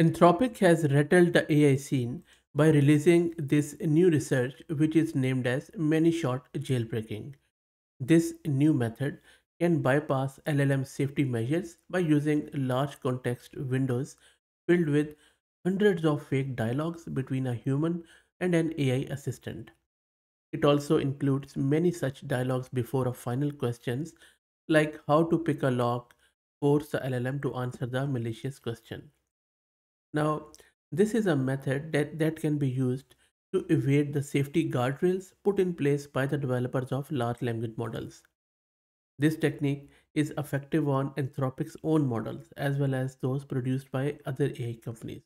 Anthropic has rattled the AI scene by releasing this new research, which is named as many shot jailbreaking. This new method can bypass LLM safety measures by using large context windows filled with hundreds of fake dialogues between a human and an AI assistant. It also includes many such dialogues before a final questions like how to pick a lock, force the LLM to answer the malicious question. Now, this is a method that, that can be used to evade the safety guardrails put in place by the developers of large language models. This technique is effective on Anthropic's own models as well as those produced by other AI companies.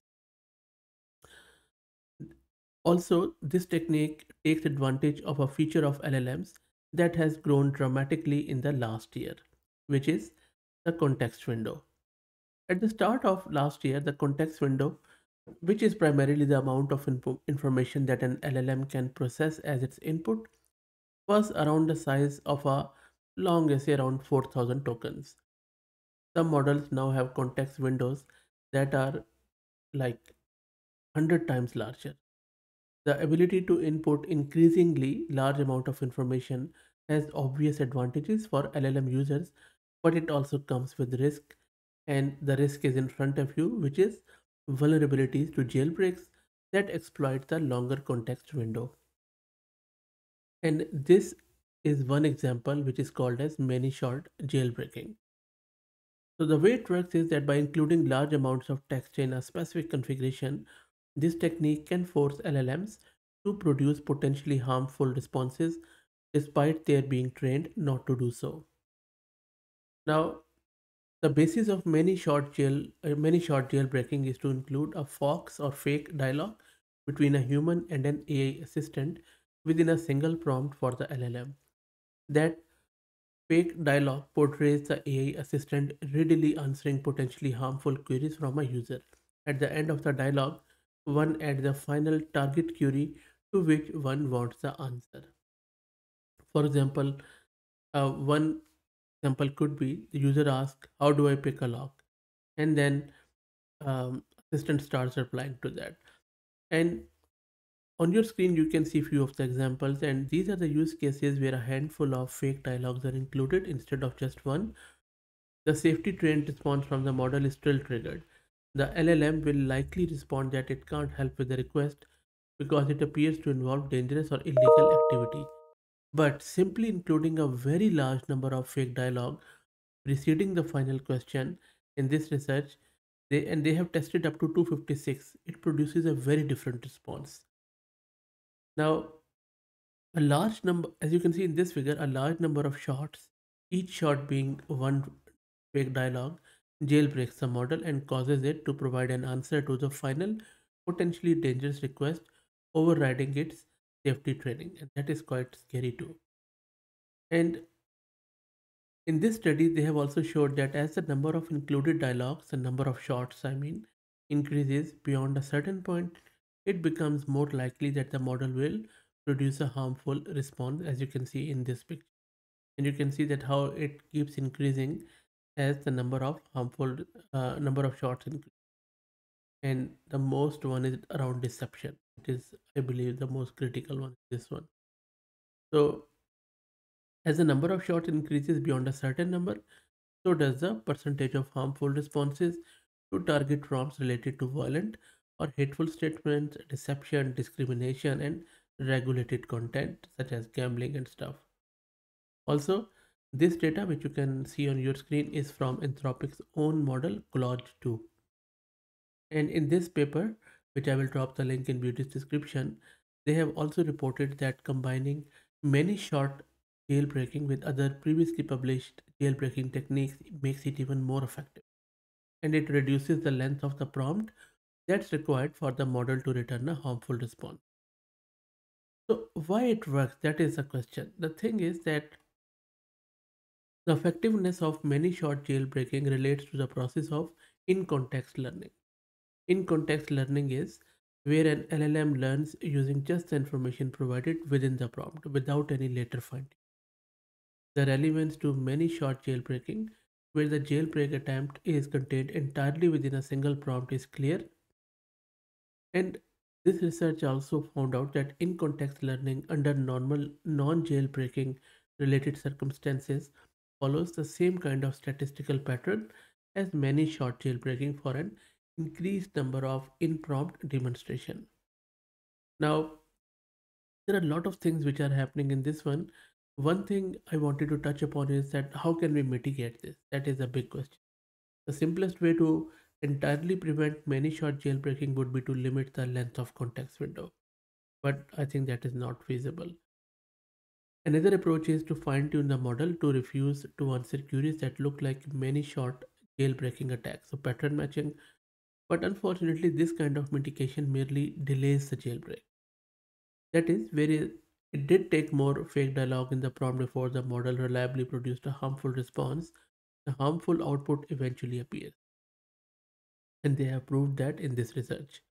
Also, this technique takes advantage of a feature of LLMs that has grown dramatically in the last year, which is the context window. At the start of last year, the context window, which is primarily the amount of info information that an LLM can process as its input, was around the size of a long essay around 4000 tokens. Some models now have context windows that are like 100 times larger. The ability to input increasingly large amount of information has obvious advantages for LLM users, but it also comes with risk and the risk is in front of you, which is vulnerabilities to jailbreaks that exploit the longer context window. And this is one example which is called as many shot jailbreaking. So the way it works is that by including large amounts of text in a specific configuration, this technique can force LLMs to produce potentially harmful responses despite their being trained not to do so. Now, the basis of many shot jail uh, many shot jailbreaking is to include a fox or fake dialogue between a human and an AI assistant within a single prompt for the LLM. That fake dialogue portrays the AI assistant readily answering potentially harmful queries from a user. At the end of the dialogue, one adds the final target query to which one wants the answer. For example, uh, one example could be the user asks, How do I pick a lock? And then um, assistant starts replying to that. And on your screen, you can see few of the examples, and these are the use cases where a handful of fake dialogues are included instead of just one. The safety trained response from the model is still triggered. The LLM will likely respond that it can't help with the request because it appears to involve dangerous or illegal activity. But simply including a very large number of fake dialogue preceding the final question in this research, they and they have tested up to 256, it produces a very different response. Now, a large number, as you can see in this figure, a large number of shots, each shot being one fake dialogue, jailbreaks the model and causes it to provide an answer to the final potentially dangerous request overriding its safety training and that is quite scary too. And in this study they have also showed that as the number of included dialogues the number of shots i mean increases beyond a certain point it becomes more likely that the model will produce a harmful response as you can see in this picture. And you can see that how it keeps increasing as the number of harmful uh, number of shots increase. And the most one is around deception it is i believe the most critical one this one. So as the number of shots increases beyond a certain number so does the percentage of harmful responses to target prompts related to violent or hateful statements deception discrimination and regulated content such as gambling and stuff. Also this data which you can see on your screen is from anthropic's own model claude 2 and in this paper, which I will drop the link in video's description, they have also reported that combining many shot jailbreaking with other previously published jailbreaking techniques makes it even more effective. And it reduces the length of the prompt that's required for the model to return a harmful response. So why it works, that is the question. The thing is that the effectiveness of many shot jailbreaking relates to the process of in-context learning. In context learning is where an LLM learns using just the information provided within the prompt without any later finding. The relevance to many shot jailbreaking, where the jailbreak attempt is contained entirely within a single prompt, is clear And this research also found out that in context learning under normal non jailbreaking related circumstances follows the same kind of statistical pattern as many shot jailbreaking for an increased number of in-prompt demonstration. Now, there are a lot of things which are happening in this one. One thing I wanted to touch upon is that how can we mitigate this? That is a big question. The simplest way to entirely prevent many shot jailbreaking would be to limit the length of context window. But I think that is not feasible. Another approach is to fine tune the model to refuse to answer queries that look like many shot jailbreaking attacks. So pattern matching. But unfortunately, this kind of mitigation merely delays the jailbreak. That is, where it did take more fake dialogue in the prompt before the model reliably produced a harmful response, the harmful output eventually appears. And they have proved that in this research.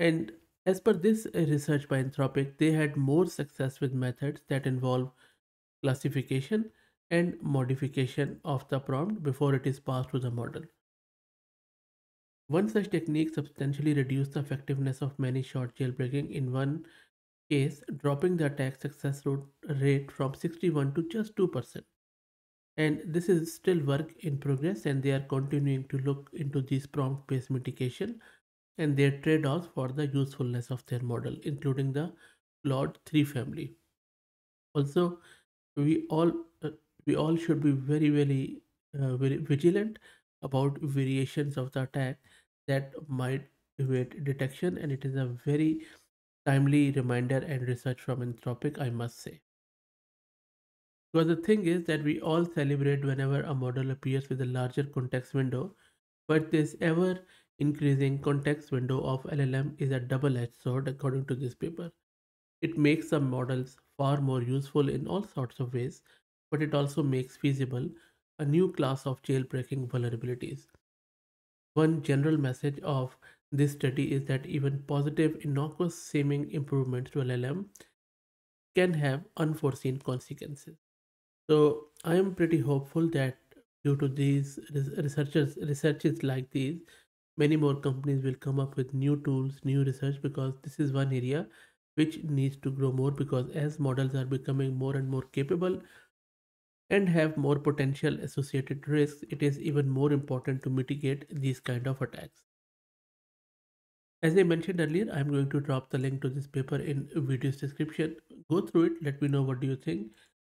And as per this research by Anthropic, they had more success with methods that involve classification and modification of the prompt before it is passed to the model. One such technique substantially reduced the effectiveness of many shot jailbreaking in one case, dropping the attack success rate from 61 to just 2%. And this is still work in progress, and they are continuing to look into these prompt based mitigation and their trade offs for the usefulness of their model, including the Claude 3 family. Also, we all uh, we all should be very very uh, very vigilant about variations of the attack that might evade detection and it is a very timely reminder and research from Anthropic, I must say. Because the thing is that we all celebrate whenever a model appears with a larger context window, but this ever increasing context window of LLM is a double-edged sword according to this paper. It makes some models far more useful in all sorts of ways, but it also makes feasible a new class of jailbreaking vulnerabilities. One general message of this study is that even positive, innocuous seeming improvements to LLM can have unforeseen consequences. So I am pretty hopeful that due to these researchers researches like these, many more companies will come up with new tools, new research because this is one area which needs to grow more because as models are becoming more and more capable, and have more potential associated risks, it is even more important to mitigate these kind of attacks. As I mentioned earlier, I'm going to drop the link to this paper in video's description. Go through it, let me know what do you think.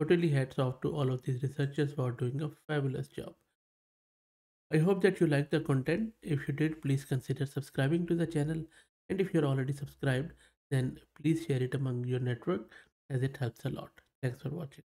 Totally hats off to all of these researchers for doing a fabulous job. I hope that you liked the content. If you did, please consider subscribing to the channel. And if you're already subscribed, then please share it among your network as it helps a lot. Thanks for watching.